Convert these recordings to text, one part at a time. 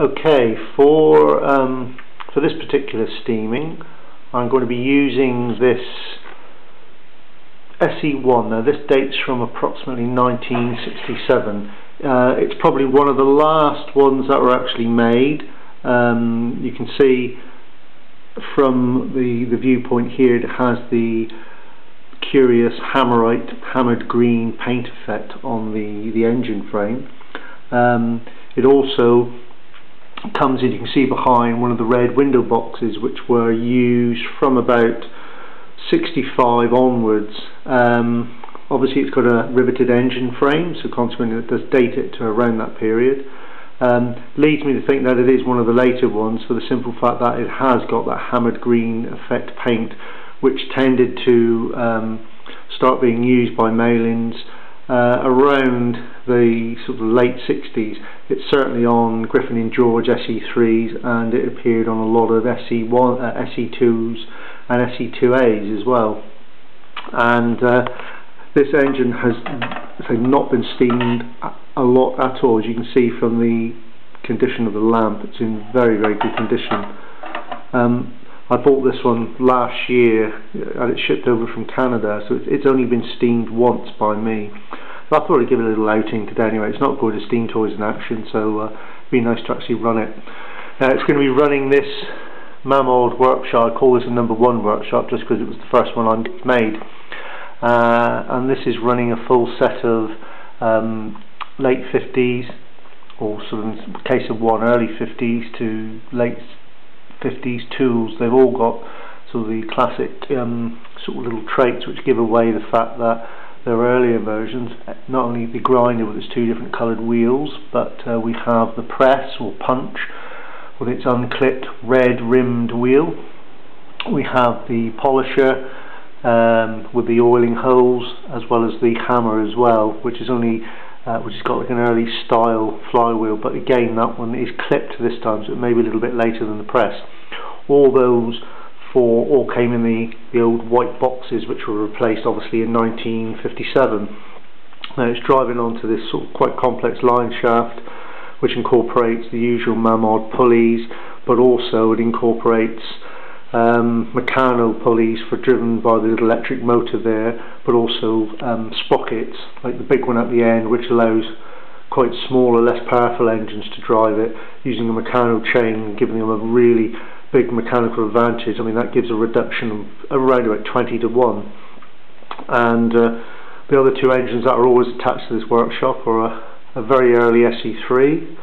Okay, for um, for this particular steaming, I'm going to be using this SE1. Now this dates from approximately 1967. Uh, it's probably one of the last ones that were actually made. Um, you can see from the, the viewpoint here it has the curious hammerite, hammered green paint effect on the, the engine frame. Um, it also comes in, you can see behind one of the red window boxes which were used from about 65 onwards. Um, obviously it's got a riveted engine frame so consequently it does date it to around that period. Um, leads me to think that it is one of the later ones for the simple fact that it has got that hammered green effect paint which tended to um, start being used by Malins uh, around the sort of late 60s. It's certainly on Griffin and George SE3s and it appeared on a lot of SE1, uh, SE2s and SE2As as well. And uh, this engine has say, not been steamed a lot at all, as you can see from the condition of the lamp. It's in very, very good condition. Um, I bought this one last year and it shipped over from Canada so it's only been steamed once by me. I thought I'd give it a little outing today anyway. It's not good as steam toys in action so uh, it'd be nice to actually run it. Now it's going to be running this Mamod workshop. I call this a number one workshop just because it was the first one I made. Uh, and this is running a full set of um, late 50s or sort of in case of one early 50s to late 50s tools, they've all got sort of the classic um, sort of little traits which give away the fact that their earlier versions, not only the grinder with its two different coloured wheels, but uh, we have the press or punch with its unclipped red rimmed wheel. We have the polisher um, with the oiling holes as well as the hammer as well, which is only uh, which has got like an early style flywheel but again that one is clipped this time so it may be a little bit later than the press. All those four all came in the, the old white boxes which were replaced obviously in 1957 now it's driving onto this sort of quite complex line shaft which incorporates the usual Mamod pulleys but also it incorporates um, Meccano pulleys for driven by the little electric motor there but also um, sprockets like the big one at the end which allows quite smaller less powerful engines to drive it using a Meccano chain giving them a really big mechanical advantage. I mean that gives a reduction of around about 20 to 1 and uh, the other two engines that are always attached to this workshop are a, a very early SE3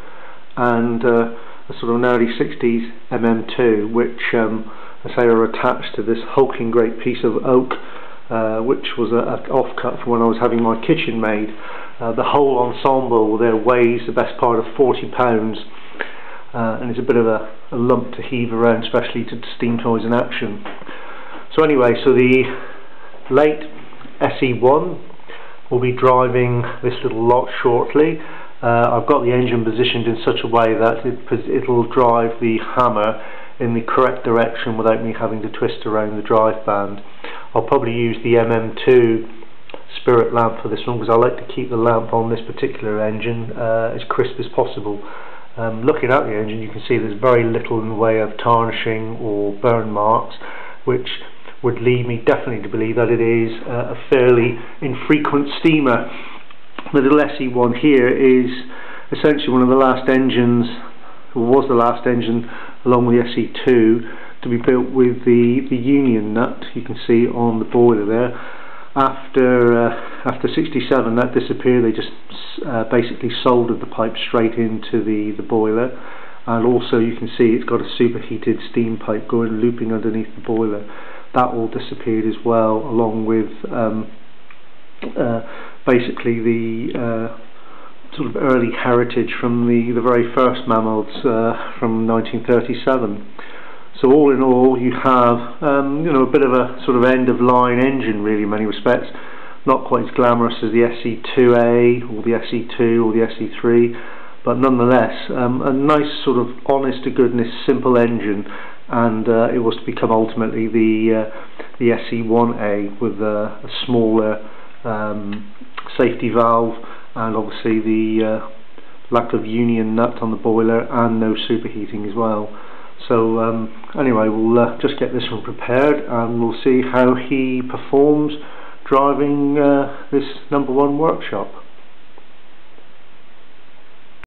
and uh, a sort of an early 60s MM2 which um, I say are attached to this hulking great piece of oak uh, which was an offcut from when I was having my kitchen made. Uh, the whole ensemble there weighs the best part of 40 pounds uh, and it's a bit of a, a, lump to heave around especially to steam toys in action. So anyway, so the late SE1 will be driving this little lot shortly. Uh, I've got the engine positioned in such a way that it, will drive the hammer in the correct direction without me having to twist around the drive band. I'll probably use the MM2 spirit lamp for this one because I like to keep the lamp on this particular engine uh, as crisp as possible. Um, looking at the engine you can see there's very little in the way of tarnishing or burn marks which would lead me definitely to believe that it is uh, a fairly infrequent steamer. The little SE1 here is essentially one of the last engines, was the last engine along with the SE2 to be built with the, the union nut you can see on the boiler there. After uh, after 67 that disappeared. They just uh, basically soldered the pipe straight into the the boiler. And also you can see it's got a superheated steam pipe going looping underneath the boiler. That all disappeared as well along with um, uh, basically the uh, sort of early heritage from the, the very first Mamods uh, from 1937. So all in all, you have um, you know a bit of a sort of end of line engine, really, in many respects. Not quite as glamorous as the SE2A or the SE2 or the SE3, but nonetheless um, a nice sort of honest to goodness simple engine. And uh, it was to become ultimately the uh, the SE1A with a, a smaller um, safety valve and obviously the uh, lack of union nut on the boiler and no superheating as well. So um, anyway we'll uh, just get this one prepared and we'll see how he performs driving uh, this number one workshop